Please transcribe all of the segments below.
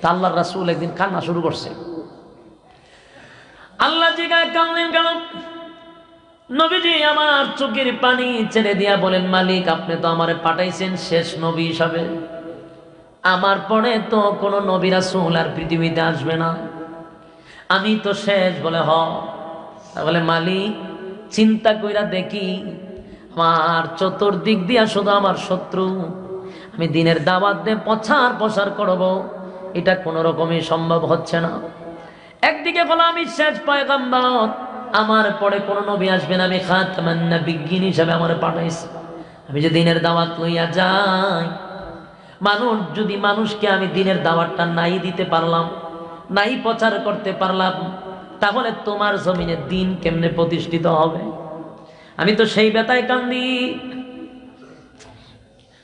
তা আল্লাহ রাসুল একদিন কান্না শুরু করছে। আল্লাহ জিগায় কেন নবীজি আমার চোখের পানি ছেড়ে দিয়া বলেন, মালিক, আপনি তো আমারে পাঠাইছেন শেষ নবী হিসাবে। আমার পরে তো কোনো নবী রাসুল আর পৃথিবীতে আসবে না। আমি তো শেষ বলে, হ। বলে, মালিক, চিন্তা কইরা দেখি, আমার চতুর্দিক দিয়া শুধু আমার শত্রু। আমি দিনের দাওয়াত দিয়ে পছার পছার করব। এটা কোনো রকমই সম্ভব হচ্ছে না। একদিকে আমি শেষ পয়গম্বর, আমার পরে কোনো নবী আসবে না, আমি খাতামান বিজ্ঞানী হিসাবে আমার পাঠাইছি। আমি যে দিনের দাওয়াত লইয়া যাই, মানুষ, যদি মানুষকে আমি দিনের দাওয়াতটা নাই দিতে পারলাম, নাই প্রচার করতে পারলাম, তাহলে তোমার জমিনে দিন কেমনে প্রতিষ্ঠিত হবে? আমি তো সেই বেতায় কান্দি।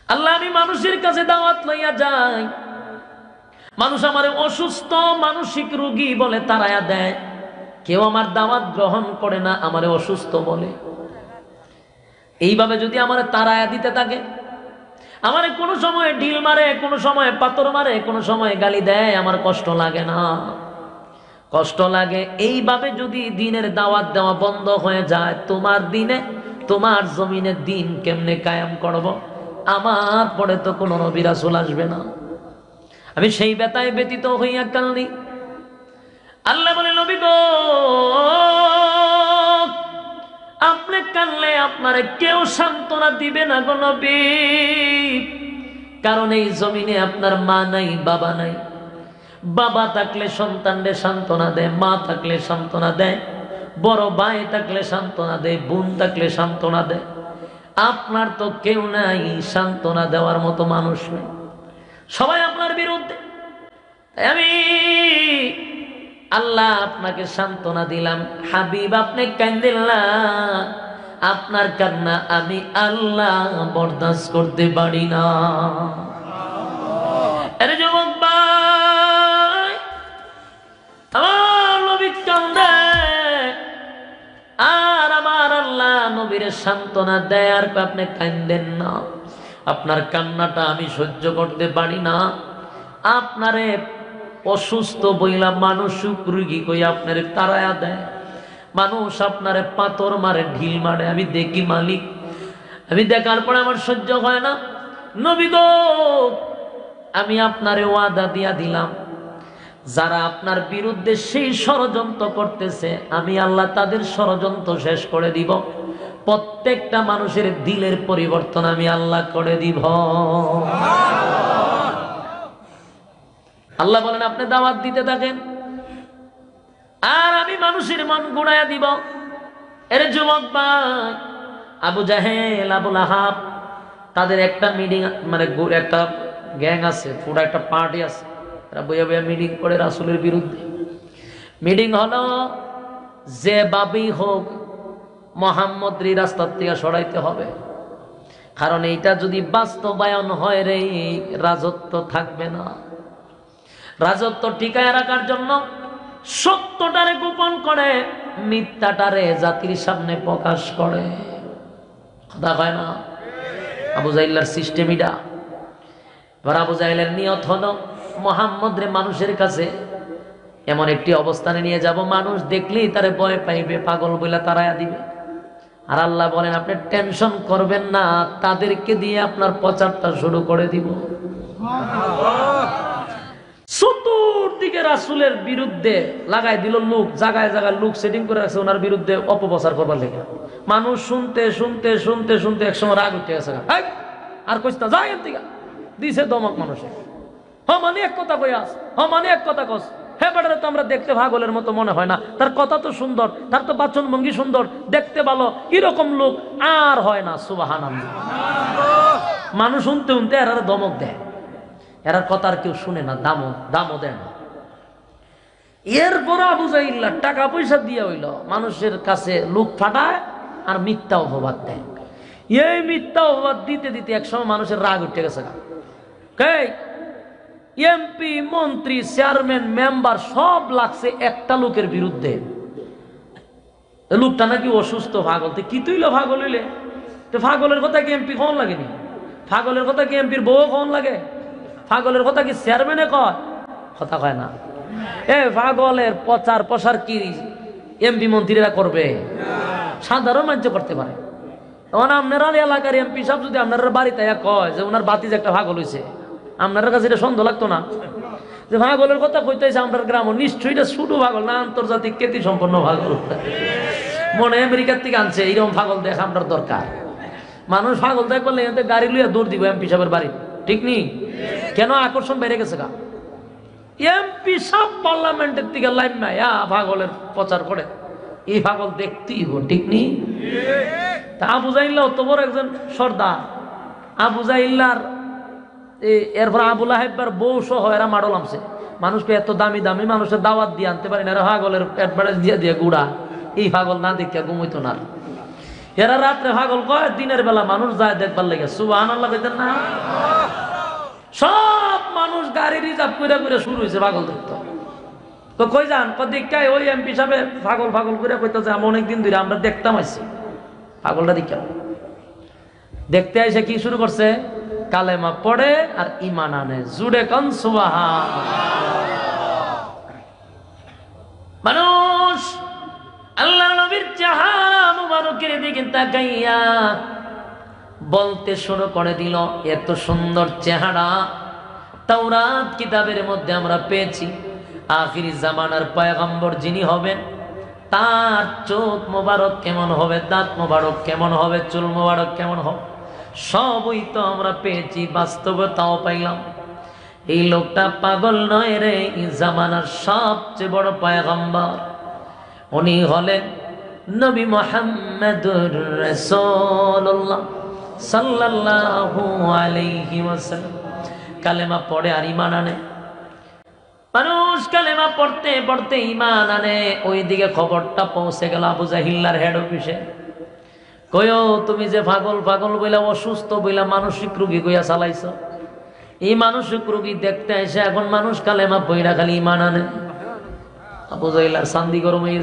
আল্লাহ, আমি মানুষের কাছে দাওয়াত লইয়া যাই। মানুষ আমার অসুস্থ মানসিক রোগী বলে তারায়া দেয়। কেউ আমার দাওয়াত গ্রহণ করে না, আমারে অসুস্থ বলে। এইভাবে যদি আমার তারায়া দিতে থাকে, আমার কোনো সময় ঢিল মারে, কোনো সময় পাথর মারে, কোনো সময় গালি দেয়, আমার কষ্ট লাগে না। কষ্ট লাগে, এইভাবে যদি দিনের দাওয়াত দেওয়া বন্ধ হয়ে যায়, তোমার দিনে, তোমার জমিনে দিন কেমনে কায়াম করব? আমার পরে তো কোনো নবীরা চলে আসবে না। আমি সেই বেতায় ব্যতীত হইয়া কালনি আল্লাহ বলে, নবী গো, আপনি কানলে আপনারে কেউ সান্ত্বনা দিবে না গো নবী। কারণ এই জমিনে আপনার মা নাই, বাবা নাই। বাবা থাকলে সন্তানরে সান্ত্বনা দেয়, মা থাকলে সান্ত্বনা দেয়, বড় ভাই থাকলে সান্ত্বনা দেয়, বোন থাকলে সান্ত্বনা দেয়। আপনার তো কেউ নাই, সান্ত্বনা দেওয়ার মতো মানুষ নেই। সবাই আপনার বিরুদ্ধে। আমি আল্লাহ আপনাকে সান্ত্বনা দিলাম। হাবিব, আপনি কান্দিল না। আপনার কান্না আমি আল্লাহ বরদাস্ত করতে পারি না। আর আমার আল্লাহ নবীর সান্ত্বনা দেয় আর আপনি কান্দেন না। আপনার কান্নাটা আমি সহ্য করতে পারি না। আপনারে অসুস্থ বইলা মানুষ রুগী কই আপনারে তারায়া দেয়। মানুষ আপনারে পাথর মারে, ঢিল মারে। আমি দেখি মালিক। আমি দেখার পরে আমার সহ্য হয় না। নবী গো, আমি আপনারে ওয়াদা দিয়া দিলাম। যারা আপনার বিরুদ্ধে সেই ষড়যন্ত্র করতেছে, আমি আল্লাহ তাদের ষড়যন্ত্র শেষ করে দিব। প্রত্যেকটা মানুষের দিলের পরিবর্তন আমি আল্লাহ করে দিব। আল্লাহ বলেন, আপনি দাওয়াত দিতে থাকেন, আর আমি মানুষের মন গুড়াইয়া দিব। এর যুবক ভাই, আবু জাহেল, আবুল আহাব, তাদের একটা মিটিং মানে একটা গ্যাং আছে, পুরো একটা পার্টি আছে। তারা বইয়া বইয়া মিটিং করে রাসুলের বিরুদ্ধে। মিটিং হলো যে বাবি হোক মোহাম্মদ রাস্তার থেকে সরাইতে হবে। কারণ এইটা যদি বাস্তবায়ন হয় রে, রাজত্ব থাকবে না। রাজত্ব টিকায় রাখার জন্য সত্যটারে গোপন করে, মিথ্যাটারে জাতির সামনে প্রকাশ করে। কথা হয় না? আবু জাইল্লার সিস্টেম এটা। এবার আবু জাইলের নিয়ত হলো, মোহাম্মদ রে মানুষের কাছে এমন একটি অবস্থানে নিয়ে যাব, মানুষ দেখলেই তারে ভয় পাইবে, পাগল বলে তারায়া দিবে। আর আল্লাহ বলেন, আপনি টেনশন করবেন না, তাদেরকে দিয়ে আপনার প্রচারটা শুরু করে দিব। চতুর্দিকে রাসুলের বিরুদ্ধে লাগাই দিল লোক জায়গায় জায়গায় লোক সেটিং করে রাখছে, ওনার বিরুদ্ধে অপপ্রচার করবার লেগে। মানুষ শুনতে শুনতে শুনতে শুনতে একসময় রাগ উঠে গেছে। আর কইস না যাই এদিকে দিছে দমক মানুষে। হ মানে এক কথা কই আস। হ মানে এক কথা কস। হ্যাঁ তো আমরা দেখতে ভাগলের মতো মনে হয় না। তার কথা তো সুন্দর, তার তো বাচন ভঙ্গি সুন্দর। দেখতে ভালো এরকম লোক আর হয় না সুবাহান মানুষ শুনতে শুনতে এরা দমক দেয়। এরার কথা আর কেউ শুনে না, দামও দামও দেয় না। এরপর আবু জাইল্লা টাকা পয়সা দিয়ে হইল, মানুষের কাছে লোক ফাটায় আর মিথ্যা অপবাদ দেয়। এই মিথ্যা অপবাদ দিতে দিতে একসময় মানুষের রাগ উঠে গেছে এমপি মন্ত্রী, চেয়ারম্যান, মেম্বার, সব লাগছে একটা লোকের বিরুদ্ধে। লোকটা নাকি অসুস্থ, পাগল। তো কি তুইল পাগল হইলে? তো পাগলের কথা কি এমপি কখন লাগেনি পাগলের কথা কি এমপির বউ কখন লাগে? পাগলের কথা কি চেয়ারম্যানে কয়? কথা কয় না। এ পাগলের প্রচার প্রসার কি এমপি মন্ত্রীরা করবে? সাধারণ মানুষ করতে পারে। তখন আপনারা এলাকার এমপি সব যদি আপনার বাড়িতে কয় যে ওনার বাতিজ একটা পাগল হয়েছে আপনার কাছে এটা সন্দেহ লাগতো না। যে ভাগলের কথা কইতেছে আপনার গ্রাম নিশ্চয়ই এটা ছোট ভাগল না, আন্তর্জাতিক খ্যাতি সম্পন্ন পাগল মনে আমেরিকার থেকে আনছে, এইরকম ভাগল দেখা আপনার দরকার। মানুষ পাগল দেখ বললে এতে গাড়ি লইয়া দৌড় দিব এমপি সাহেবের বাড়ি। ঠিক নি? কেন আকর্ষণ বেড়ে গেছে গা? এমপি সব পার্লামেন্টের থেকে লাইন নাই, আ পাগলের প্রচার করে। এই পাগল দেখতেই হো ঠিক নি? তা আবু জাইল্লা অত বড় একজন সর্দার। আবু জাইল্লার এরপর আবুল আহেবার বউ সহ এরা মাডল আমছে। মানুষকে এত দামি দামি মানুষের দাওয়াত দিয়ে আনতে পারি না। এরা পাগলের অ্যাডভার্টাইজ দিয়ে দিয়ে গুড়া। এই পাগল না দেখিয়া ঘুমাইতো না। এরা রাত্রে পাগল কয়, দিনের বেলা মানুষ যায় দেখবার লেগে। সুবাহ আল্লাহ কইতেন না? সব মানুষ গাড়ি রিজার্ভ করে করে শুরু হয়েছে পাগল দেখতে। তো কই যান? কদিকায় ওই এমপি সাহেব পাগল পাগল করে কইতেছে, আমি অনেকদিন ধরে আমরা দেখতাম আছি পাগলটা দেখা দেখতে এসে কি শুরু করছে? কালেমা পড়ে আর ইমান আনে। জুড়ে কন সুবাহা মানুষ আল্লাহ নবীর চেহারা মুবারকের দিকে তাকাইয়া বলতে শুরু করে দিল, এত সুন্দর চেহারা তাওরাত কিতাবের মধ্যে আমরা পেয়েছি। আখিরি জামানার পয়গম্বর যিনি হবেন, তার চোখ মোবারক কেমন হবে, দাঁত মোবারক কেমন হবে, চুল মোবারক কেমন হবে? সবই তো আমরা পেয়েছি, বাস্তবতাও পাইলাম। এই লোকটা পাগল নয় রে জামানার সবচেয়ে বড় পয়গম্বর। উনি হলেন নবী মোহাম্মদুর রাসূলুল্লাহ সাল্লাল্লাহু আলাইহি ওয়াসাল্লাম। কালেমা পড়ে আর ঈমান আনে। মানুষ কালেমা পড়তে পড়তে ঈমান আনে। ওইদিকে খবরটা পৌঁছে গেল আবু জাহিল্লার হেড অফিসে কয়ো, তুমি যে পাগল পাগল বইলা, অসুস্থ বইলা মানসিক রোগী কইয়া চালাইছ? এই মানসিক রোগী দেখতে এসে এখন মানুষ কালেমা বইরা খালি ঈমান আনে। শান্তি গরম হয়ে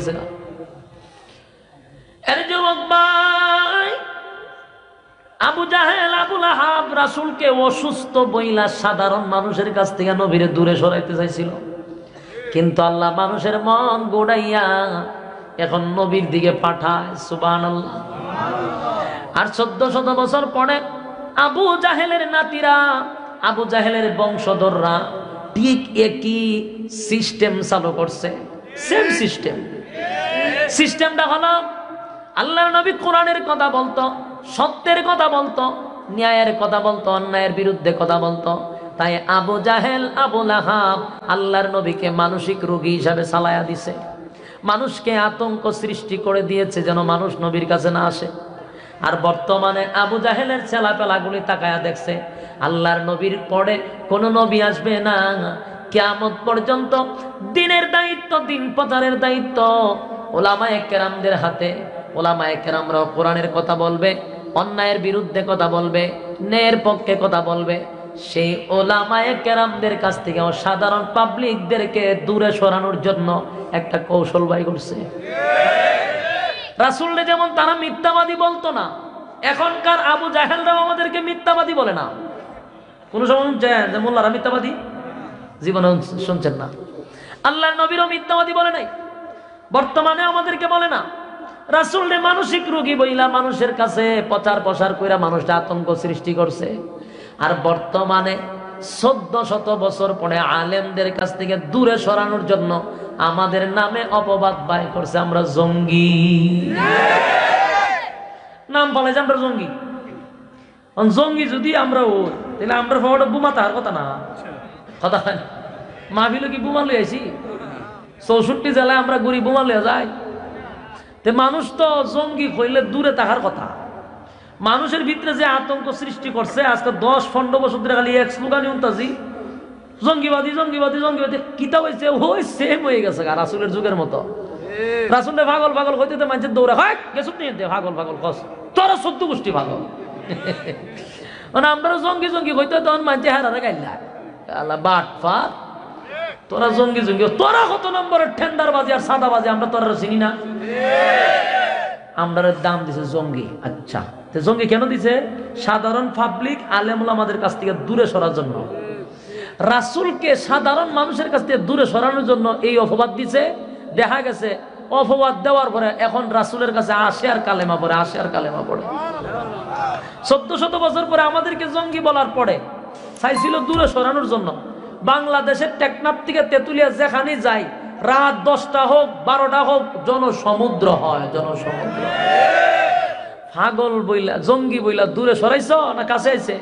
আহাব রাসুলকে অসুস্থ বইলা সাধারণ মানুষের কাছ থেকে দূরে সরাইতে চাইছিল। কিন্তু আল্লাহ মানুষের মন গোড়াইয়া এখন নবীর দিকে পাঠায় সুবান আর চোদ্দ শত বছর পরে আবু জাহেলের নাতিরা, আবু জাহেলের বংশধররা ঠিক একই সিস্টেম চালু করছে সেম সিস্টেম সিস্টেমটা হলো, আল্লাহর নবী কোরআনের কথা বলতো, সত্যের কথা বলতো, ন্যায়ের কথা বলতো, অন্যায়ের বিরুদ্ধে কথা বলতো। তাই আবু জাহেল, আবু লাহাব আল্লাহর নবীকে মানসিক রোগী হিসাবে চালায়া দিছে। মানুষকে আতঙ্ক সৃষ্টি করে দিয়েছে যেন মানুষ নবীর কাছে না আসে। আর বর্তমানে আবু জাহেলের ছেলাপেলাগুলি তাকায়া দেখছে, আল্লাহর নবীর পরে কোনো নবী আসবে না। কেয়ামত পর্যন্ত দিনের দায়িত্ব, দিন প্রচারের দায়িত্ব। ওলামায়ে কেরামদের হাতে, ওলামায়ে কেরামরাও কোরআনের কথা বলবে, অন্যায়ের বিরুদ্ধে কথা বলবে, ন্যায়ের পক্ষে কথা বলবে। সেই ওলামায় কেরামদের কাছ থেকে সাধারণ পাবলিকদেরকে দূরে সরানোর জন্য একটা কৌশল বাই করছে। রাসুলরে যেমন তারা মিথ্যাবাদী বলতো না, এখনকার আবু জাহেলরাও আমাদেরকে মিথ্যাবাদী বলে না। কোনো সময় মোল্লারা মিথ্যাবাদী? জীবনে শুনছেন না। আল্লাহর নবীরও মিথ্যাবাদী বলে নাই বর্তমানে আমাদেরকে বলে না। রাসুলরে মানসিক রোগী বইলা মানুষের কাছে প্রচার প্রসার কইরা মানুষটা আতঙ্ক সৃষ্টি করছে। আর বর্তমানে চোদ্দ শত বছর পরে আলেমদের কাছ থেকে দূরে সরানোর জন্য আমাদের নামে অপবাদ বাই করছে আমরা জঙ্গি। নাম যে আমরা জঙ্গি। জঙ্গি যদি আমরা ওই, তাহলে আমরা ফটো বোমা তার কথা না। কথা মাহফিলে কি বোমা লই আইছি? চৌষট্টি জেলায় আমরা গুড়ি বোমা লইয়া যাই। তে মানুষ তো জঙ্গি হইলে দূরে তাহার কথা। মানুষের ভিতরে যে আতঙ্ক সৃষ্টি করছে আজকে দশ পনেরো বছর ধরে খালি এক স্লোগানি উন্তাজি জঙ্গিবাদী জঙ্গিবাদী জঙ্গিবাদী কিতা হয়েছে ওই সেম হয়ে গেছে রাসুলের যুগের মতো। রাসুলের পাগল পাগল হইতে তো মানুষের দৌড়ে হয় গেছুন নিয়ে দে পাগল পাগল কস। তোরা সত্য গোষ্ঠী পাগল মানে আমরা জঙ্গি জঙ্গি হইতে তখন মানুষে হারারে গাইলা আল্লাহ বাট ফাট। তোরা জঙ্গি জঙ্গি। তোরা কত নম্বরের ঠেন্ডার বাজি আর সাদা বাজি আমরা তোরা চিনি না। আমরা দাম দিছে জঙ্গি আচ্ছা। জঙ্গি কেন দিছে? সাধারণ পাবলিক আলেমুল আমাদের কাছ থেকে দূরে সরার জন্য। রাসুলকে সাধারণ মানুষের কাছ থেকে দূরে সরানোর জন্য এই অপবাদ দিছে। দেখা গেছে, অপবাদ দেওয়ার পরে এখন রাসুলের কাছে আসে আর কালেমা পড়ে আসে আর কালেমা পড়ে। চোদ্দ শত বছর পরে আমাদেরকে জঙ্গি বলার পরে চাইছিল দূরে সরানোর জন্য। বাংলাদেশের টেকনাফ থেকে তেতুলিয়া যেখানে যাই রাত দশটা হোক, বারোটা হোক, জনসমুদ্র হয়, জনসমুদ্র। পাগল বইলা, জঙ্গি বইলা দূরে সরাইছ না কাছে আইছে?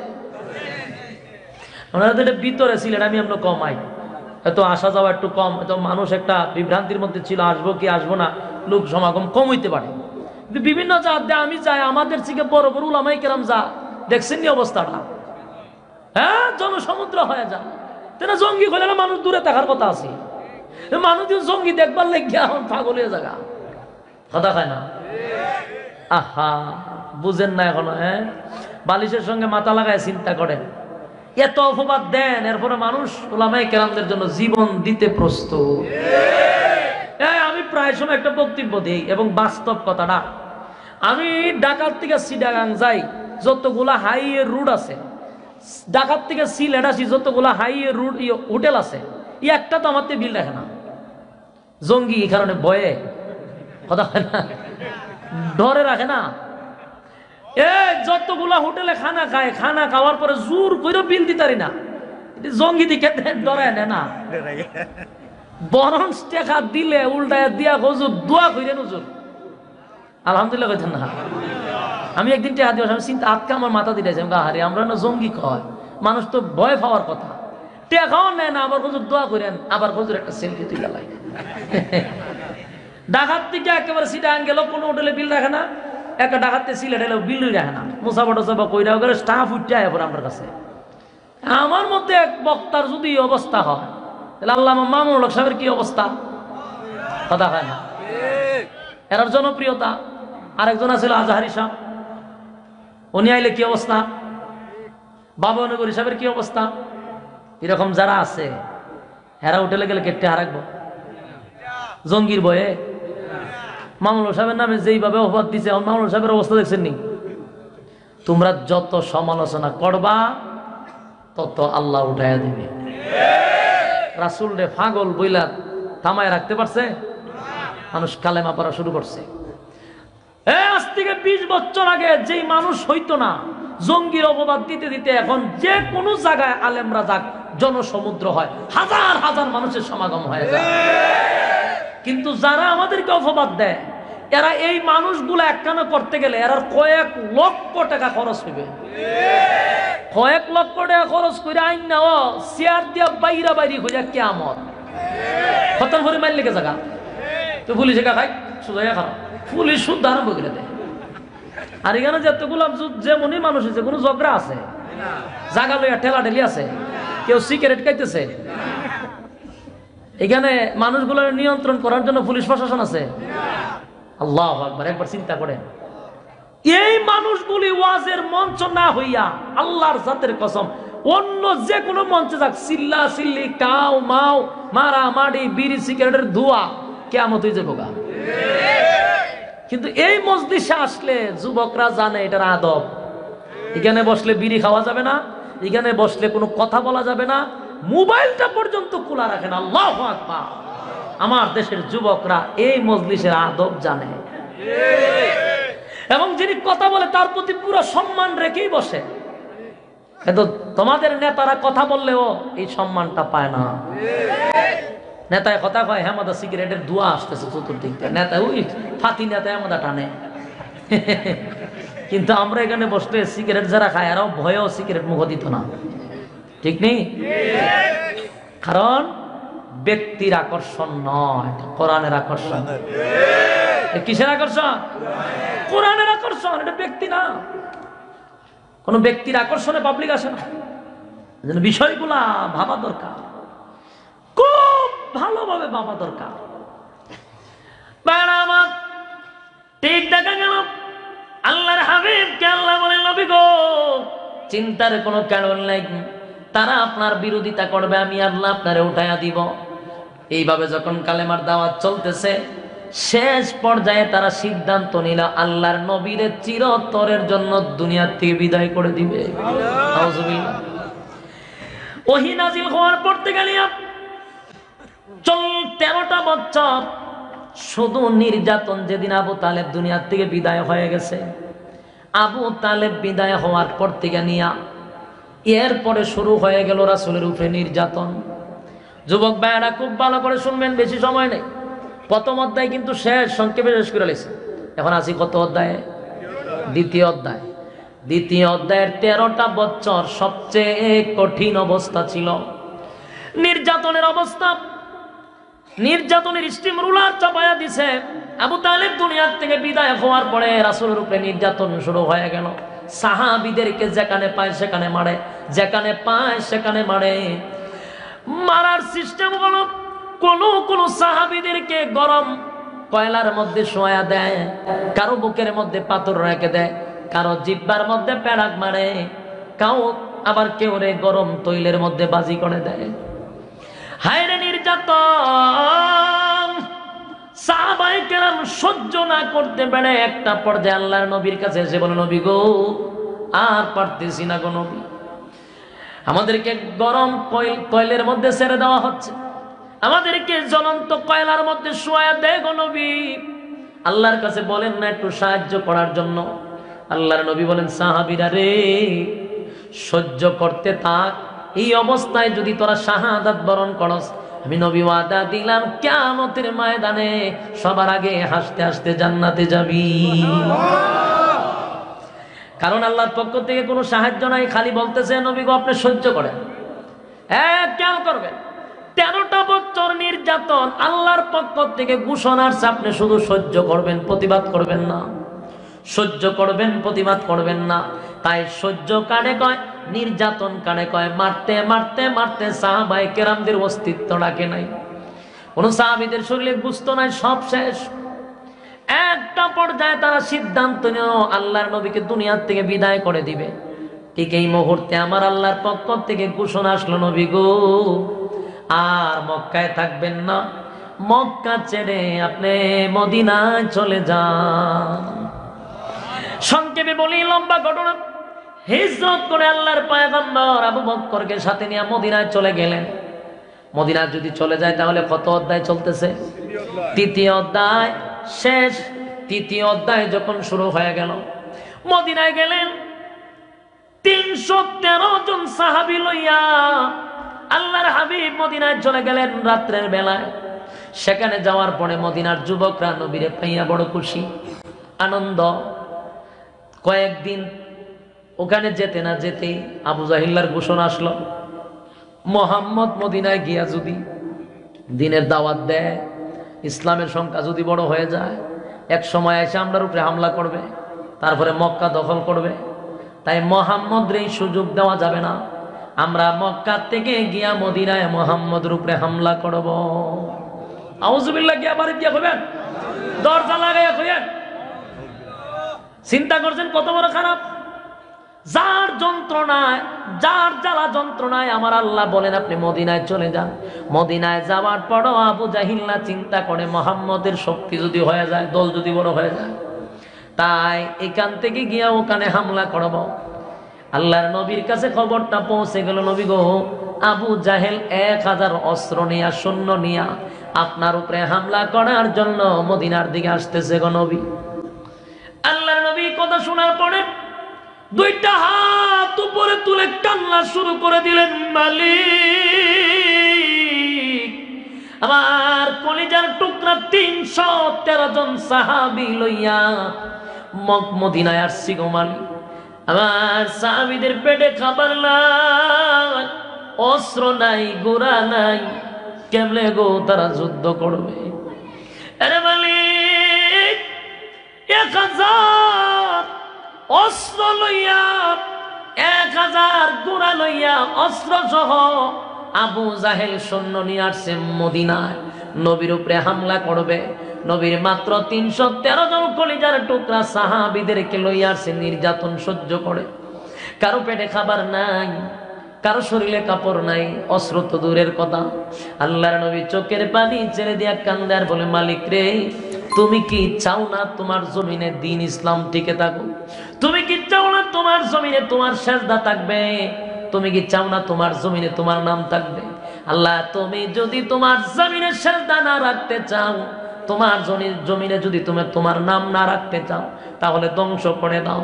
ভিতরে ছিলেন, আমি আমরা কমাই। এত আসা যাওয়া একটু কম, এত মানুষ একটা বিভ্রান্তির মধ্যে ছিল, আসব কি আসব না, লোক সমাগম কম হইতে পারে। কিন্তু বিভিন্ন জাত আমি যাই আমাদের থেকে বড় বড় উলামাই কেরাম যা, দেখছেন নি অবস্থাটা? হ্যাঁ জনসমুদ্র হয়ে যা তেনা জঙ্গি হলে না মানুষ দূরে থাকার কথা আছে। মানুষ জঙ্গি দেখবার লেগে পাগল হয়ে জায়গা কথা খায় না? আহা, বুঝেন না এখনও হ্যাঁ বালিশের সঙ্গে মাথা লাগায় চিন্তা করেন। এত অপবাদ দেন, এরপরে মানুষ ওলামাই কেরামদের জন্য জীবন দিতে প্রস্তুত। আমি প্রায় সময় একটা বক্তব্য দিই, এবং বাস্তব কথাটা। আমি ঢাকার থেকে সিডাগাং যাই, যতগুলা হাইওয়ে রুট আছে, ঢাকার থেকে সিলেট আসি, যতগুলা হাইওয়ে রুট হোটেল আছে ই একটা তো আমার বিল রাখে না। জঙ্গি এই কারণে ভয়ে, কথা হয় না। ডরে রাখে না। এ, যতগুলা হোটেলে খানা খায়, খানা খাওয়ার পরে জোর করে বিল দিতারি না। জঙ্গি দিকে না না। বরং টেকা দিলে, উল্টায় দিয়া হুজুর দোয়া কইরেন হুজুর। আলহামদুলিল্লাহ কইতেন না। আমি একদিন টেকা দিবস আমি চিন্তা, আজকে আমার মাথা দিতেছি আমি হারে, আমরা না জঙ্গি কয়। মানুষ তো ভয় পাওয়ার কথা। টেকাও নেয় না, আবার হুজুর দোয়া করেন আবার হুজুর একটা সেলফি তুলে লাই ডাকাত থেকে একেবারে সিটা আন গেল কোনো হোটেলে বিল রাখে না, একটা ডাকাতে সিলেট এলো বিল রাখে না। মুসাফা টসাফা কইরা করে স্টাফ উঠতে আয় আমার কাছে। আমার মধ্যে এক বক্তার যদি অবস্থা হয়, তাহলে আল্লাহ মামুল হক সাহেবের কি অবস্থা? কথা হয় না। এরার জনপ্রিয়তা। আরেকজন আছিল আজহারি সাহ। উনি আইলে কি অবস্থা? বাবা নগরী সাহেবের কি অবস্থা? এরকম যারা আছে হেরা হোটেলে গেলে কেটে হারাকবো জঙ্গির বয়ে। মামুল সাহেবের নামে যেইভাবে অপবাদ দিছে, এখন মামুল সাহেবের অবস্থা দেখছেন নি তোমরা যত সমালোচনা করবা, তত আল্লাহ উঠাইয়া দিবে। রাসুল রে ফাগল বইলা থামায় রাখতে পারছে? মানুষ কালেমা পড়া শুরু করছে। আজ থেকে বিশ বছর আগে যেই মানুষ হইতো না, জঙ্গির অপবাদ দিতে দিতে এখন যে কোনো জায়গায় আলেমরা যাক, জনসমুদ্র হয়, হাজার হাজার মানুষের সমাগম হয়ে যায়। কিন্তু যারা আমাদেরকে অপবাদ দেয় এরা এই মানুষগুলো একখানা করতে গেলে এরা কয়েক লক্ষ টাকা খরচ হইবে কয়েক লক্ষ টাকা খরচ করে আইন না ও চেয়ার দিয়া বাইরা বাইরি যায় কেমন খতম করে মাইল লেগে জায়গা তো পুলিশে খাই সোজাইয়া খারাপ। পুলিশ শুদ্ধ আরম্ভ করে দেয়। আর এখানে যতগুলো যেমনই মানুষ হয়েছে, কোনো ঝগড়া আছে? জাগা লইয়া ঠেলা ঠেলি আছে? কেউ সিগারেট খাইতেছে? এখানে মানুষগুলো নিয়ন্ত্রণ করার জন্য পুলিশ প্রশাসন আছে? আল্লাহ একবার একবার চিন্তা করেন। এই মানুষগুলি ওয়াজের মঞ্চ না হইয়া আল্লাহর জাতের কসম, অন্য যে কোনো মঞ্চে যাক সিল্লা সিল্লি কাউ মাও, মারা মাডি, বিড়ি, সিগারেটের ধোয়া কেমন হয়ে যাব গা কিন্তু এই মসজিদে আসলে যুবকরা জানে এটার আদব। এখানে বসলে বিড়ি খাওয়া যাবে না, এখানে বসলে কোনো কথা বলা যাবে না, মোবাইলটা পর্যন্ত খোলা রাখেন, আল্লাহ আকবার। আমার দেশের যুবকরা এই মজলিসের আদব জানে। এবং যিনি কথা বলে তার প্রতি পুরো সম্মান রেখেই বসে। কিন্তু তোমাদের নেতারা কথা বললেও এই সম্মানটা পায় না। নেতায় কথা কয় হেমাদা সিগারেটের ধোয়া আসতেছে চতুর্দিক থেকে নেতা ওই ফাতি নেতা হেমাদা টানে কিন্তু আমরা এখানে বসলে সিগারেট যারা খায়, এরাও ভয়েও সিগারেট মুখ দিত না। ঠিক নেই? কারণ ব্যক্তির আকর্ষণ নয় কোরআনের আকর্ষণ। কিসের আকর্ষণ? কোরআনের আকর্ষণ এটা ব্যক্তি না। কোন ব্যক্তির আকর্ষণে পাবলিক আসে না। বিষয়গুলা ভাবা দরকার। খুব ভালোভাবে ভাবা দরকার। ঠিক দেখা গেল। আল্লাহর হাবিবকে আল্লাহ বলে নবী গো চিন্তার কোনো কারণ নাই। তারা আপনার বিরোধিতা করবে, আমি আল্লাহ আপনারে উঠাইয়া দিব এইভাবে যখন কালেমার দাওয়াত চলতেছে, শেষ পর্যায়ে তারা সিদ্ধান্ত নিল, আল্লাহর নবীরে চিরতরের জন্য দুনিয়ার থেকে বিদায় করে দিবে। ওহি হওয়ার পর থেকে চল তেরোটা বছর শুধু নির্যাতন যেদিন আবু তালেব দুনিয়ার থেকে বিদায় হয়ে গেছে, আবু তালেব বিদায় হওয়ার পর থেকে নিয়া এরপরে শুরু হয়ে গেল রাসুলের উপরে নির্যাতন। যুবক ভাইয়েরা, খুব ভালো করে শুনবেন, বেশি সময় নেই। প্রথম অধ্যায় কিন্তু শেষ, সংক্ষেপে শেষ করে লেছে। এখন আসি কত অধ্যায়ে? দ্বিতীয় অধ্যায়। দ্বিতীয় অধ্যায়ের তেরোটা বছর সবচেয়ে কঠিন অবস্থা ছিল। নির্যাতনের অবস্থা। নির্যাতনের স্টিম রুলার চাপায়া দিছে। আবু তালেব দুনিয়ার থেকে বিদায় হওয়ার পরে রাসুলের উপরে নির্যাতন শুরু হয়ে গেল। সাহাবিদেরকে যেখানে পায় সেখানে মারে, যেখানে পায় সেখানে মারে। মারার সিস্টেম হলো, কোন কোন সাহাবিদেরকে গরম কয়লার মধ্যে শোয়া দেয়, কারও বুকের মধ্যে পাথর রেখে দেয়, কারও জিব্বার মধ্যে প্যারাক মারে, কাউ আবার কেউ রে গরম তৈলের মধ্যে বাজি করে দেয়। হায়রে নির্যাতন! সাহাবাই কেরাম সহ্য না করতে পেরে একটা পর্যায়ে আল্লাহর নবীর কাছে এসে বলে, নবী গো, আর পারতেছি না গো নবী। আমাদেরকে গরম কয়ল তৈলের মধ্যে ছেড়ে দেওয়া হচ্ছে। আমাদেরকে জ্বলন্ত কয়লার মধ্যে শোয়া দেয় গো নবী। আল্লাহর কাছে বলেন না, একটু সাহায্য করার জন্য। আল্লাহর নবী বলেন, সাহাবিরা রে, সহ্য করতে থাক। এই অবস্থায় যদি তোরা শাহাদাত বরণ করস আমি নবী ওয়াদা দিলাম, কিয়ামতের ময়দানে সবার আগে হাসতে হাসতে জান্নাতে যাবি। কারণ আল্লাহর পক্ষ থেকে কোনো সাহায্য নাই, খালি বলতেছে, নবী গো, আপনি সহ্য করেন। এক খেয়াল করবেন? তেরোটা বছর নির্যাতন আল্লাহর পক্ষ থেকে ঘোষণা আসছে, আপনি শুধু সহ্য করবেন, প্রতিবাদ করবেন না। সহ্য করবেন, প্রতিবাদ করবেন না। তাই সহ্য কানে কয়? নির্যাতন কানে কয়, মারতে মারতে মারতে সাহাবাই কেরামদের অস্তিত্ব রাখে নাই। কোন সাহাবিদের শরীরে বুঝতো নাই, সব শেষ। একটা পর্যায়ে তারা সিদ্ধান্ত নিল, আল্লাহর নবীকে দুনিয়ার থেকে বিদায় করে দিবে। ঠিক এই মুহূর্তে আমার আল্লাহর পক্ষ থেকে ঘোষণা আসলো, নবী গো, আর মক্কায় থাকবেন না। মক্কা ছেড়ে আপনি মদিনায় চলে যান। সংক্ষেপে বলি, লম্বা ঘটনা। হিজরত করে আল্লাহর পায়গম্বর আবু বক্করকে সাথে নিয়ে মদিনায় চলে গেলেন। মদিনায় যদি চলে যায়, তাহলে কত অধ্যায় চলতেছে? তৃতীয় অধ্যায় শেষ। তৃতীয় অধ্যায় যখন শুরু হয়ে গেল, মদিনায় গেলেন। তিনশো তেরো জন সাহাবি লইয়া আল্লাহর হাবিব মদিনায় চলে গেলেন রাত্রের বেলায়। সেখানে যাওয়ার পরে মদিনার যুবকরা নবীরে পাইয়া বড় খুশি, আনন্দ। কয়েকদিন ওখানে যেতে না যেতেই আবু জাহিল্লার ঘোষণা আসলো, মোহাম্মদ মদিনায় গিয়া যদি দিনের দাওয়াত দেয়, ইসলামের সংখ্যা যদি বড় হয়ে যায়, এক সময় এসে আমরার উপরে হামলা করবে, তারপরে মক্কা দখল করবে, তাই মোহাম্মদের এই সুযোগ দেওয়া যাবে না। আমরা মক্কা থেকে গিয়া মদিনায় মোহাম্মদের উপরে হামলা করব। আউজুবিল্লাহ গিয়া বাড়ি দিয়া হবেন দরজা লাগাইয়া হইয়েন চিন্তা করছেন কত বড় খারাপ? যার যন্ত্রণায়, যার জ্বালা যন্ত্রণায় আমার আল্লাহ বলেন, আপনি মদিনায় চলে যান। মদিনায় যাওয়ার পরও আবু জাহিল্লা চিন্তা করে, মোহাম্মদের শক্তি যদি হয়ে যায়, দল যদি বড় হয়ে যায়। তাই এখান থেকে গিয়া ওখানে হামলা করব। আল্লাহর নবীর কাছে খবরটা পৌঁছে গেল, নবী গো, আবু জাহেল এক হাজার অস্ত্র নিয়া শূন্য নিয়া আপনার উপরে হামলা করার জন্য মদিনার দিকে আসতেছে গো নবী। আল্লাহর নবী কথা শোনার পরে দুইটা হাত উপরে তুলে কান্না শুরু করে দিলেন, মালিক। আমার কলিজার টুকরা তিনশো তেরো জন সাহাবি লইয়া মক মদিনায় আসছি গো মালিক। আমার সাহাবিদের পেটে খাবার নাই, অস্ত্র নাই গোড়া নাই। কেমনে গো তারা যুদ্ধ করবে? আরে এক হাজার অস্ত্র লইয়া, এক হাজার গোড়া লইয়া অস্ত্র সহ আবু জাহেল সৈন্য নিয়ে আসছে মদিনায়। নবীর উপরে হামলা করবে। নবীর মাত্র তিনশো তেরো জন কলিজার টুকরা সাহাবিদেরকে লইয়া আসছে নির্যাতন সহ্য করে। কারও পেটে খাবার নাই। কারও শরীরে কাপড় নাই, অস্ত্র তো দূরের কথা। আল্লাহর নবী চোখের পানি ছেড়ে দিয়া কান্দার বলে, মালিক রে, তুমি কি চাও না তোমার জমিনে দিন ইসলাম টিকে থাকো তুমি কি চাও না তোমার জমিনে তোমার সেজদা থাকবে? তুমি কি চাও না তোমার জমিনে তোমার নাম থাকবে? আল্লাহ, তুমি যদি তোমার জমিনে সেজদা না রাখতে চাও, তোমার জমিনে যদি তুমি তোমার নাম না রাখতে চাও, তাহলে ধ্বংস করে দাও।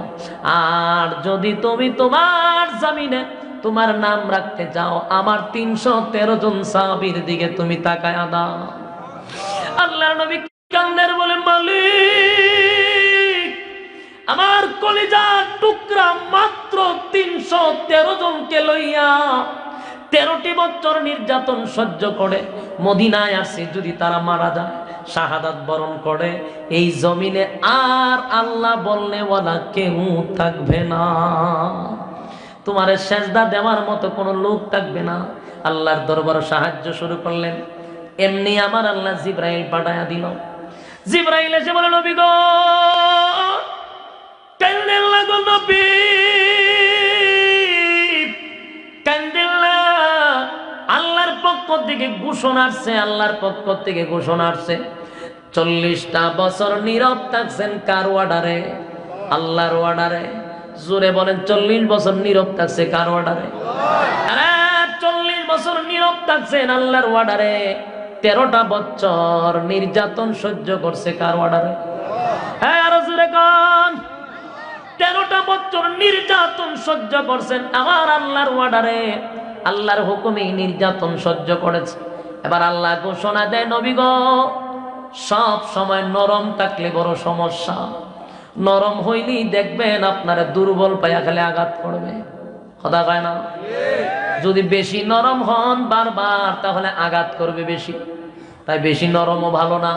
আর যদি তুমি তোমার জমিনে তোমার নাম রাখতে যাও। আমার তিনশো তেরো জন সাহাবীর দিকে তুমি তাকায় দাও। আল্লাহ নবী কান্দের বলে, মালিক, আমার কলিজার টুকরা মাত্র তিনশো তেরো জনকে লইয়া তেরোটি বছর নির্যাতন সহ্য করে, মদিনায় আসে যদি তারা মারা যায়, শাহাদাত বরণ করে, এই জমিনে আর আল্লাহ বললে ওলা কেউ থাকবে না। তোমার সেজদা দেওয়ার মতো কোনো লোক থাকবে না। আল্লাহর দরবার সাহায্য শুরু করলেন। এমনি আমার আল্লাহ জিব্রাইল পাঠায়া দিল। জিব্রাইল এসে বলে, নবী গো কান্দেন লাগো নবী। আল্লাহর পক্ষ থেকে ঘোষণা আসছে, আল্লাহর পক্ষ থেকে ঘোষণা আসছে। চল্লিশটা বছর নীরব থাকছেন কার অর্ডারে আল্লাহর অর্ডারে জোরে বলেন, চল্লিশ বছর নীরব থাকছে কার অর্ডারে আরে, চল্লিশ বছর নীরব থাকছেন আল্লাহর অর্ডারে তেরোটা বছর নির্যাতন সহ্য করছে কার অর্ডারে হ্যাঁ আরও জোরে কন। তেরোটা বছর নির্যাতন সহ্য করছেন আমার আল্লাহর অর্ডারে আল্লাহর হুকুমে নির্যাতন সহ্য করেছে। এবার আল্লাহ ঘোষণা দেয়, নবী গো, সব সময় নরম থাকলে বড় সমস্যা। নরম হইলেই দেখবেন আপনার দুর্বল পায়া খালি আঘাত করবে। কথা কয় না? যদি বেশি নরম হন বারবার, তাহলে আঘাত করবে বেশি। তাই বেশি নরমও ভালো না।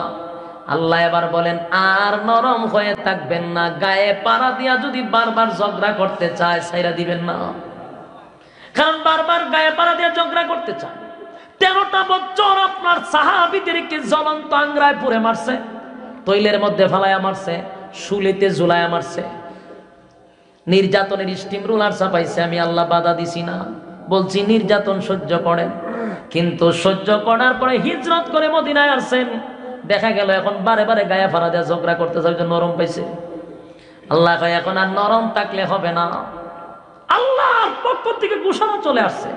আল্লাহ এবার বলেন, আর নরম হয়ে থাকবেন না। গায়ে পাড়া দিয়া যদি বারবার ঝগড়া করতে চায় সাইরা দিবেন না। কারণ বারবার গায়ে পাড়া দিয়ে ঝগড়া করতে চায়। তেরোটা বছর আপনার সাহাবিদেরকে জ্বলন্ত আংরায় পুরে মারছে, তৈলের মধ্যে ফালায়া মারছে। শুলিতে ঝুলায়া মারছে। নির্যাতনের স্টিম রুলার চাপাইছে। আমি আল্লাহ বাধা দিছি না। বলছি, নির্যাতন সহ্য করেন। কিন্তু সহ্য করার পরে হিজরত করে মদিনায় আসছেন। দেখা গেল এখন বারে বারে গায়ে ফাড়া দেয়া ঝগড়া করতে চাই যে নরম পাইছে। আল্লাহ কয়, এখন আর নরম থাকলে হবে না। আল্লাহর পক্ষ থেকে ঘোষণা চলে আসছে।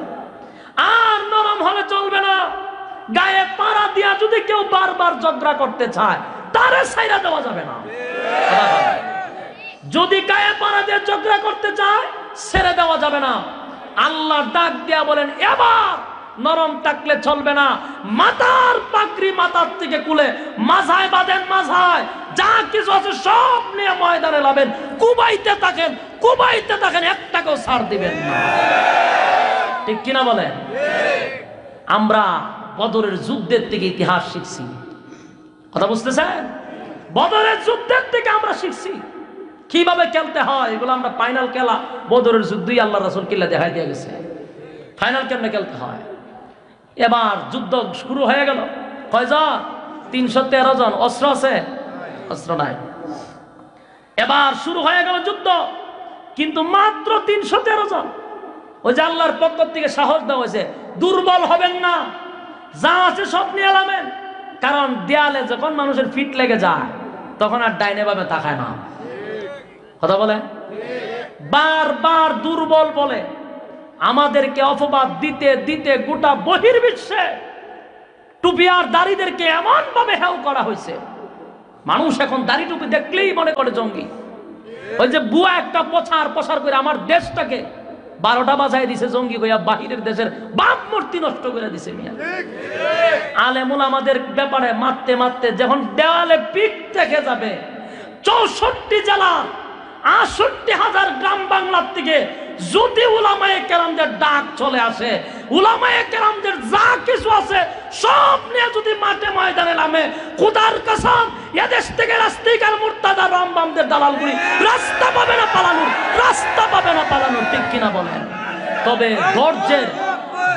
আর নরম হলে চলবে না। গায়ে পাড়া দিয়া যদি কেউ বারবার ঝগড়া করতে চায় তারে সাইরা দেওয়া যাবে না। যদি গায়ে পাড়া দিয়ে ঝগড়া করতে চায়, ছেড়ে দেওয়া যাবে না। আল্লাহ ডাক দিয়া বলেন, এবার নরম থাকলে চলবে না। মাথার পাকড়ি মাথার থেকে কুলে মাঝায় বাঁধেন, মাঝায়। যা কিছু আছে সব নিয়ে ময়দানে লাবেন কুবাইতে থাকেন কুবাইতে থাকেন, একটাকেও ছাড় দিবেন ঠিক কিনা বলেন? আমরা বদরের যুদ্ধের থেকে ইতিহাস শিখছি। কথা বুঝতেছেন? বদরের যুদ্ধের থেকে আমরা শিখছি কীভাবে খেলতে হয়, এগুলো আমরা ফাইনাল খেলা, বদরের যুদ্ধই আল্লাহ রাসুল কিল্লা দেখাই দিয়ে গেছে। ফাইনাল কেমনে খেলতে হয়? এবার যুদ্ধ শুরু হয়ে গেল। কয়জন? তিনশো তেরো জন। অস্ত্র আছে? অস্ত্র নাই। এবার শুরু হয়ে গেল যুদ্ধ, কিন্তু মাত্র তিনশো তেরো জন। ওই যে আল্লাহর পক্ষ থেকে সাহস দেওয়া হয়েছে, দুর্বল হবেন না। যা আছে সব নিয়ে এলামেন কারণ দেয়ালে যখন মানুষের ফিট লেগে যায়, তখন আর ডাইনে ভাবে তাকায় না। কথা বলে? বারবার দুর্বল বলে, আমাদেরকে অপবাদ দিতে দিতে গোটা বহির বিশ্বে টুপি আর দাড়িদেরকে এমন ভাবে হেও করা হয়েছে। মানুষ এখন দাড়ি টুপি দেখলেই মনে করে জঙ্গি। ওই যে বুয়া একটা পছার পছার করে আমার দেশটাকে বারোটা বাজায় দিছে জঙ্গি কইয়া, বাহিরের দেশের বাপ মূর্তি নষ্ট করে দিছে মিয়া। আলেমুল আমাদের ব্যাপারে মারতে মারতে যখন দেওয়ালে পিঠ থেকে যাবে, চৌষট্টি জেলা আষট্টি হাজার গ্রাম বাংলার থেকে যদি উলামায়ে কেরামদের ডাক চলে আসে, উলামায়ে কেরামদের যা কিছু আছে, সব নিয়ে যদি মাঠে ময়দানে নামে, খুদার কাসাম, এদেশ থেকে রাস্তিকার মুর্তাদা রামবামদের দালালগুলি রাস্তা পাবে না পালানোর, রাস্তা পাবে না পালানোর, ঠিক কিনা বলেন? তবে ধৈর্যের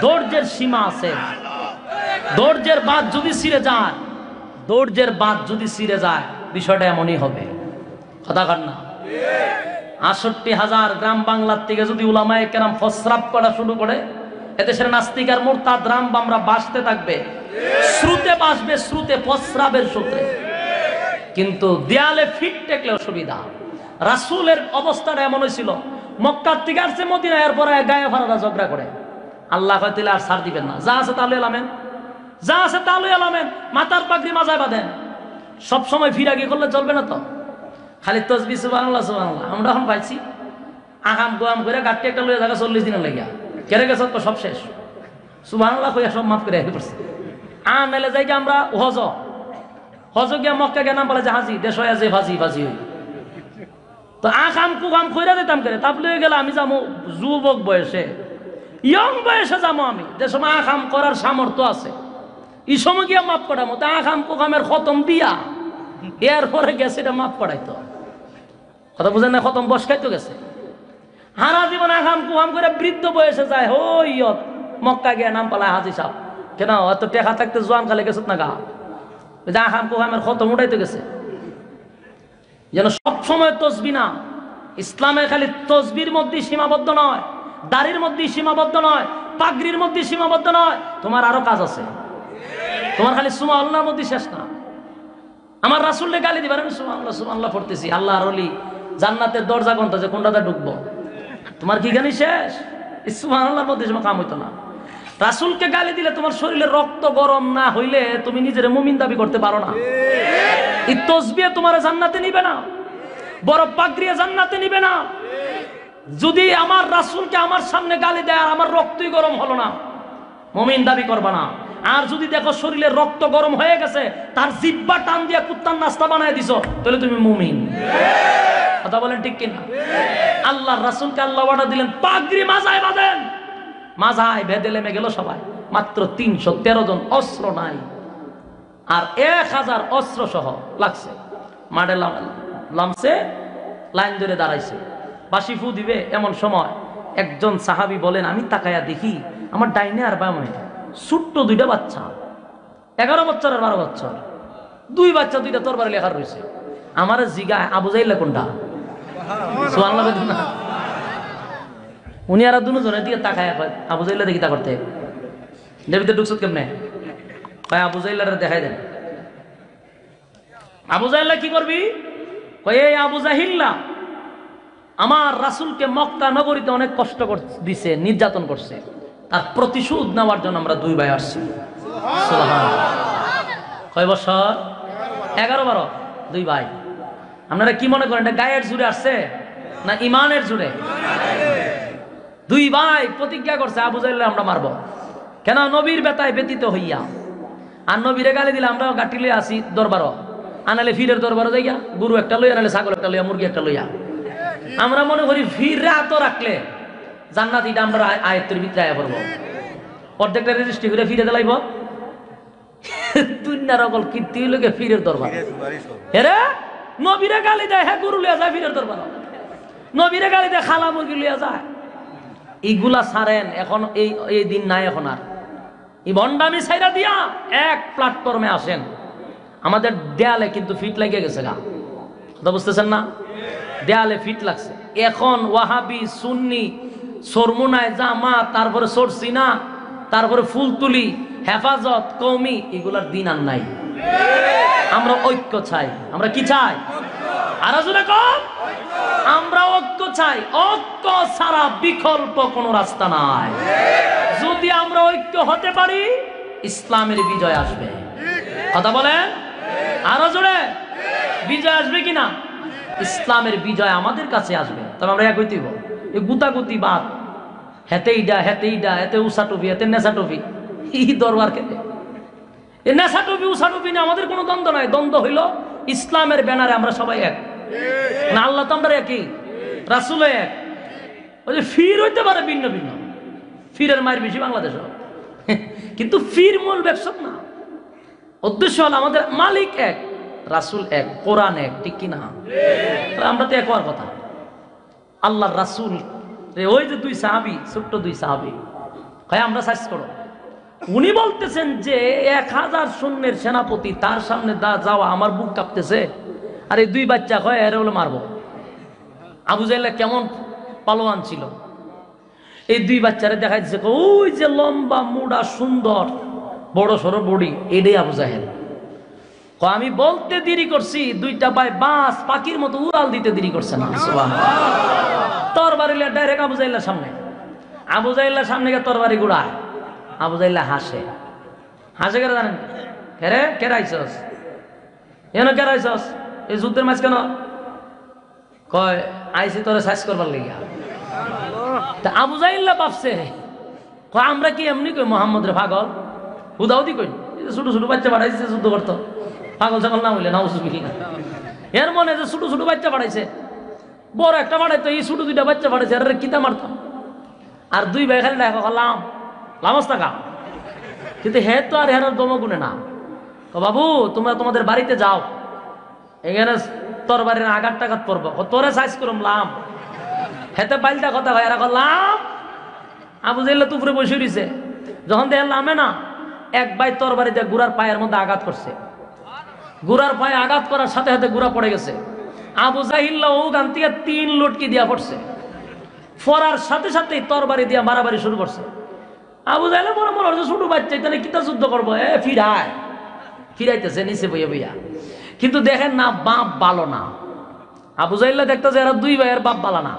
ধৈর্যের সীমা আছে। দৌড়ের বাদ যদি ছিঁড়ে যায় দৌড়ের বাদ যদি ছিঁড়ে যায়, বিষয়টা এমনই হবে। কথা কার না? আষট্টি হাজার গ্রাম বাংলার থেকে যদি উলামায়ে কেরাম ফসরাপ করা শুরু করে, এদেশের নাস্তিক আর মোরতাদ রাম বামরা বাঁচতে থাকবে। শ্রুতে বাসবে শ্রুতে ফসরাবের সূত্রে। কিন্তু দেয়ালে ফিট টেকলে অসুবিধা। রাসূলের অবস্থাটা এমন হয়েছিল মক্কার থেকে আসছে মদিনা এরপরে গায়ে ফারাদা ঝগড়া করে। আল্লাহ তাহলে আর সার দিবেন না। যা আছে তাহলে এলামেন যা আছে তাহলে এলামেন মাথার পাগড়ি মাজায় বাঁধেন। সবসময় ফিরাগি করলে চলবে না তো? খালি তসবি সুবাহ সুবাহ আমরা এখন পাইছি আহাম গোয়াম করে গাড়ি একটা লইয়া থাকা চল্লিশ দিনের লাগিয়া। কেড়ে গেছে তো সব শেষ? সুবাহ কইয়া সব মাফ করে পড়ছে। আম এলে যাই আমরা হজ। হজ গিয়া মক্কা গিয়া নাম বলে যে, হাজি, দেশ হয়ে যে ভাজি ভাজি হই। তো আখাম কুখাম কইরা দিতাম করে, তাপ লয়ে গেলে আমি যাব যুবক বয়সে। ইয়ং বয়সে যাব আমি। যে সময় আখাম করার সামর্থ্য আছে। এই সময় গিয়া মাপ করামো। তা আখাম কুখামের খতম দিয়া। এরপরে গেছে এটা মাপ করাইতো কথা বুঝেন না খতম বসকাইতো গেছে? হারা জীবন আখাম কুহাম করে বৃদ্ধ বয়সে যায়, হই মক্কা গিয়া নাম পালায় হাজি সাহ কেন, অত টেকা থাকতে জোয়ান কালে গেছত না গা? যে আখাম কুহামের খতম উঠাইতে গেছে। যেন সব সময় তসবি না। ইসলামের খালি তসবির মধ্যে সীমাবদ্ধ নয়, দাড়ির মধ্যে সীমাবদ্ধ নয়, পাগড়ির মধ্যে সীমাবদ্ধ নয়, তোমার আরও কাজ আছে। তোমার খালি সুমা আল্লাহর মধ্যে শেষ না। আমার রাসুল্লে গালি দিবার আমি সুমা আল্লাহ সুমা আল্লাহ পড়তেছি। আল্লাহ আর অলি জান্নাতের দরজা কোনটা যে কোনটাতে ঢুকবো? তোমার কি গানি শেষ? সুমা মধ্যে কাম হইতো না। রাসুলকে গালি দিলে তোমার শরীরে রক্ত গরম না হইলে তুমি নিজের মুমিন দাবি করতে পারো না। এই তসবিয়ে তোমার জান্নাতে নিবে না। বড় পাগড়িয়ে জান্নাতে নিবে না। যদি আমার রাসুলকে আমার সামনে গালি দেয় আর আমার রক্তই গরম হলো না, মমিন দাবি করবা না। আর যদি দেখো শরীরে রক্ত গরম হয়ে গেছে, তার জিব্বা টান দিয়া কুত্তার নাস্তা বানায় দিছো, তাহলে তুমি মুমিন। কথা বলেন ঠিক কিনা? আল্লাহ রাসুলকে আল্লাহ অর্ডার দিলেন, পাগড়ি মাজায় বাঁধেন। মাজায় বেঁধে লেমে গেল সবাই। মাত্র তিনশো তেরো জন অস্ত্র নাই। আর এক হাজার অস্ত্র সহ লাগছে। মাঠে লামছে, লাইন ধরে দাঁড়াইছে। বাসি ফু দিবে এমন সময় একজন সাহাবি বলেন, আমি তাকায়া দেখি, আমার ডাইনে আর বামে ছোট্ট দুইটা বাচ্চা। এগারো বছর আর বারো বছর। দুই বাচ্চা, দুইটা তরবারে লেখা রয়েছে। আমার জিগা আবু জাইল্লা কোনটা? উনি আর দুজনের দিকে তাকায় আবু জাইল্লা দেখি তা করতে। দেবিতে ঢুকছত কেমনে? কয়, আবু জাইল্লারে দেখাই দেন। আবু জাহিল্লা কি করবি? কয় আবু জাহিল্লা আমার রাসূলকে মক্কা নগরীতে অনেক কষ্ট দিছে, নির্যাতন করছে। তার প্রতিশোধ নেওয়ার জন্য আমরা দুই ভাই আসছি। কয় বছর? এগারো বারো। দুই ভাই। আপনারা কি মনে করেন এটা গায়ের জুড়ে আসছে না ইমানের জুড়ে? দুই ভাই প্রতিজ্ঞা করছে আবু জাহিল্লা আমরা মারবো। কেন? নবীর বেতায় ব্যতীত হইয়া। আর নবীরে গালি দিলে আমরা গাটি লইয়া আসি দরবারও। আনালে ফিরের দরবারও যাইয়া গরু একটা লইয়া আনালে ছাগল একটা লইয়া মুরগি একটা লইয়া। আমরা মনে করি ফিরে হাত রাখলে জান্নাত এটা আমরা আয়- আয়ত্তের ভিতরে আয়া পড়ব। অর্ধেকটা রেজিস্ট্রি করে ফিরে দিলাইব। দুনিয়ার অকল কীর্তি লোকে ফিরের দরবার। হেরে নবীরে গালি দেয় হ্যাঁ গরু লিয়া যায় ফিরের দরবার। নবীরে গালি দেয়, খালা মুরগি লিয়া যায়। এইগুলা সারেন, এখন এই এই দিন নাই এখন আর। এই ভণ্ডামি সাইরা দিয়া এক প্ল্যাটফর্মে আসেন। আমাদের দেয়ালে কিন্তু ফিট লাগিয়ে গেছে গা। কথা বুঝতেছেন না? দেয়ালে ফিট লাগছে। এখন ওয়াহাবি, সুন্নি সরমুনায় জামা, তারপরে সরসিনা, তারপরে ফুলতুলি, হেফাজত কৌমি এগুলার দিন আর নাই। আমরা ঐক্য চাই। আমরা কি চাই? আর কম আমরা ঐক্য চাই। ঐক্য ছাড়া বিকল্প কোনো রাস্তা নাই। যদি আমরা ঐক্য হতে পারি, ইসলামের বিজয় আসবে। কথা বলেন? আরও জোরে। বিজয় আসবে কিনা? ইসলামের বিজয় আমাদের কাছে আসবে। তবে আমরা এক হইতেইব এই গুতাগুতি বাদ। হেতে ইডা হেতে উষা টুপি এতে নেশা টুপি। ই দরবার খেতে। এ নেশা টুপি উষা টুপি নিয়ে আমাদের কোনো দ্বন্দ্ব নাই। দ্বন্দ্ব হইল ইসলামের ব্যানারে আমরা সবাই এক। না, আল্লাহ তো আমরা একই। রাসুল এক। ওই যে ফির হইতে পারে ভিন্ন ভিন্ন। ফিরের মায়ের বেশি বাংলাদেশ কিন্তু ফির মূল ব্যবসা না। উদ্দেশ্য হলো আমাদের মালিক এক, রাসুল এক, কোরআন এক, ঠিক কিনা আমরা তো এক হওয়ার কথা। আল্লাহ রাসুল ওই যে দুই সাহাবি, ছোট্ট দুই সাহাবি। হয় আমরা সার্চ করো। উনি বলতেছেন যে এক হাজার সৈন্যের সেনাপতি তার সামনে দা যাওয়া আমার বুক কাঁপতেছে। আর এই দুই বাচ্চা হয় এর হলো মারবো। আবু জাইলা কেমন পালোয়ান ছিল। এই দুই বাচ্চারে দেখা যাচ্ছে ওই যে লম্বা, মুড়া, সুন্দর, বড় সড়ো বডি, এটাই আবু জাহেল। আমি বলতে দেরি করছি, দুইটা ভাই বাস পাখির মতো উড়াল দিতে দেরি করছে না। তরবারি ডাইরেক্ট আবু জাইল্লার সামনে। আবু জাইল্লার সামনে গিয়ে তরবারি গুড়ায়। আবু জাইল্লা হাসে। হাসে কেন জানেন? কেরে? কেরাইছস এন কেরাইছস এই যুদ্ধের মাঝ কেন কয় আইসি তোরে সাইজ করবার লেগে। তা আবু জাইল্লা ভাবছে, কয়, আমরা কি এমনি কই মোহাম্মদ রে পাগল? হুদাউদি কই? ছোট ছোট বাচ্চা বাড়াইছে যুদ্ধ করতো। পাগল ছাগল না হইলে না উসুবিল্লা এর মনে যে ছোট ছোট বাচ্চা বাড়াইছে, বড় একটা বাড়াইতো, এই ছোট দুইটা বাচ্চা বাড়াইছে আর কিতা মারতাম আর দুই ভাই খালি দেখা করলাম লামস টাকা কিন্তু হে তো আর হেরার দম গুনে না। বাবু, তোমরা তোমাদের বাড়িতে যাও। এখানে তোর বাড়ির আঘাত টাঘাত পড়ব তোরে সাইজ করুম, লাম। হেতে পাল্টা কথা হয় এরা করলাম আবু জাইল্লা তুপুরে বসে রয়েছে যখন দেখলাম লামে না, এক বাই তোর বাড়িতে গুড়ার পায়ের মধ্যে আঘাত করছে। গুড়ার পায়ে আঘাত করার সাথে সাথে গুড়া পড়ে গেছে। আবু জাহিল্লা ও গান থেকে তিন লটকি দিয়া পড়ছে। ফরার সাথে সাথেই তরবারি দিয়া মারামারি শুরু করছে। আবু জাহিল্লা মনে মনে হচ্ছে ছোট বাচ্চা তাহলে কিতা যুদ্ধ করব? এ, ফিরায়। ফিরাইতেছে, নিচে বইয়া বইয়া। কিন্তু দেখেন না, বাপ ভালো না। আবু জাহিল্লা দেখতেছে এরা দুই ভাইয়ের বাপ ভালো না।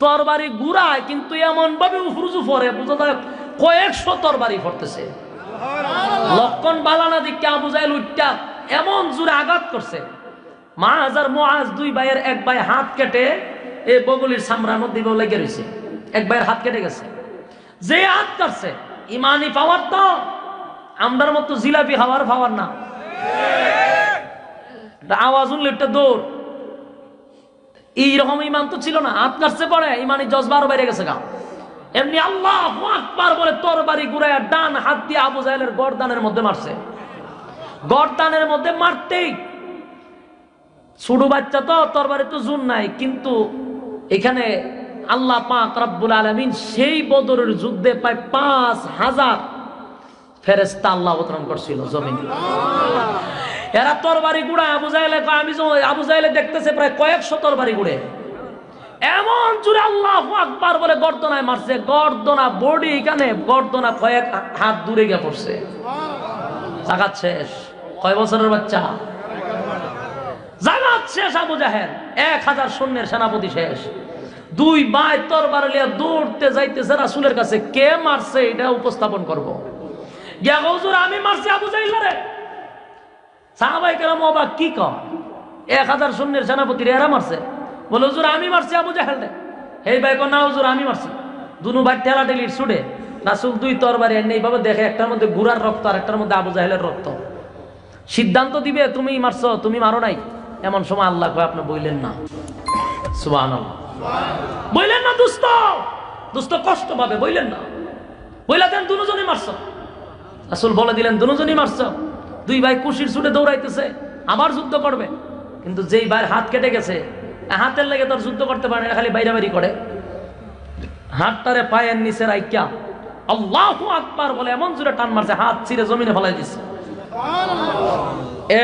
তরবারি গুড়ায় কিন্তু এমন ভাবে উফরুজু ফরে, বুঝা যায় কয়েকশো তরবারি ফরতেছে। লক্ষণ বালানা দিকে আবু জাহেল উঠটা এমন জোরে আঘাত করছে। মা হাজার মহাজ দুই ভাইয়ের এক ভাই হাত কেটে এই বগলির মধ্যে বউ লেগে রয়েছে এক ভাইয়ের হাত কেটে গেছে। যে হাত কাটছে ইমানি পাওয়ার তো আমরার মতো জিলাপি হাওয়ার পাওয়ার না। আওয়াজ উঠলে একটা দৌড়। এইরকম ইমান তো ছিল না, হাত কাটছে পরে, ইমানি জজবার বাইরে গেছে গা। এমনি আল্লাহ আকবার বলে তোর বাড়ি ঘুরায় ডান হাত দিয়ে আবু জাহেলের গরদানের মধ্যে মারছে। গরদানের মধ্যে মারতেই ছোট বাচ্চা তো তোর বাড়ি তো জুন নাই, কিন্তু এখানে আল্লাহ পাক রব্বুল আলমিন সেই বদরের যুদ্ধে প্রায় পাঁচ হাজার ফেরেস্তা আল্লাহ অবতরণ করছিল জমিন। এরা তরবারি গুড়া আবু কয়, আমি আবু জাহেলে দেখতেছে প্রায় কয়েকশো তরবারি গুড়ে। এমন জুড়ে আল্লাহ আকবার বলে গর্দনায় মারছে। গর্দনা বডি এখানে গর্দনা কয়েক হাত দূরে গিয়ে পড়ছে। জাগাত শেষ। কয় বছরের বাচ্চা? জাগাত শেষ আবু জাহেল। এক হাজার সৈন্যের সেনাপতি শেষ। দুই বাই তরবার লিয়া দৌড়তে যাইতেছে রাসুলের কাছে, কে মারছে এটা উপস্থাপন করব। আমি মারছি আবু অবাক, কি কম এক হাজার সৈন্যের সেনাপতি এরা মারছে। বলে আমি আবু আমি মারছি। দুনু ভাই দুই দেখে একটার মধ্যে রক্ত আর একটার মধ্যে আবু রক্ত। সিদ্ধান্ত দিবে তুমি মারছো, তুমি মারো নাই। এমন সময় আল্লাহ আপনি বইলেন না। সুবাহ বইলেন না দুস্ত দুস্ত কষ্ট পাবে, বইলেন না। বইলা দেন, দুজনই মারছো। আসল বলে দিলেন, দুজনই মারছ। দুই ভাই কুশির ছুটে দৌড়াইতেছে, আবার যুদ্ধ করবে। কিন্তু যেই ভাইয়ের হাত কেটে গেছে হাতের লেগে তোর যুদ্ধ করতে পারে না, খালি বাইরে বাড়ি করে। হাতটারে পায়ের নিচে রাইকা আল্লাহ আকবার বলে এমন জোরে টান মারছে, হাত ছিঁড়ে জমিনে ফেলাই দিচ্ছে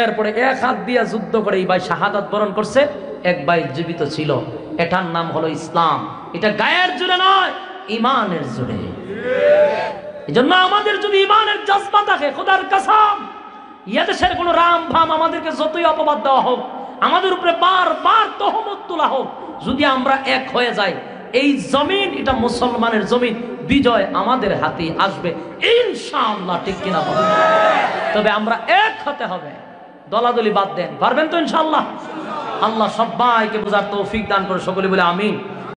এরপরে এক হাত দিয়া যুদ্ধ করে এই ভাই শাহাদাত বরণ করছে, এক ভাই জীবিত ছিল। এটার নাম হলো ইসলাম। এটা গায়ের জুড়ে নয় ইমানের জুড়ে এজন্য আমাদের যদি ইমানের জজবা থাকে, খোদার কাসাম ইয়াদেশের কোন রাম ভাম আমাদেরকে যতই অপবাদ দেওয়া হোক, আমাদের উপরে বার বার তহমত তোলা হোক, যদি আমরা এক হয়ে যাই, এই জমিন, এটা মুসলমানের জমিন, বিজয় আমাদের হাতে আসবে, ইনশাআল্লাহ, ঠিক কিনা? তবে আমরা এক হতে হবে। দলাদলি বাদ দেন। পারবেন তো ইনশাল্লাহ আল্লাহ সবাইকে বোঝার তৌফিক দান করে সকলে বলে আমিন।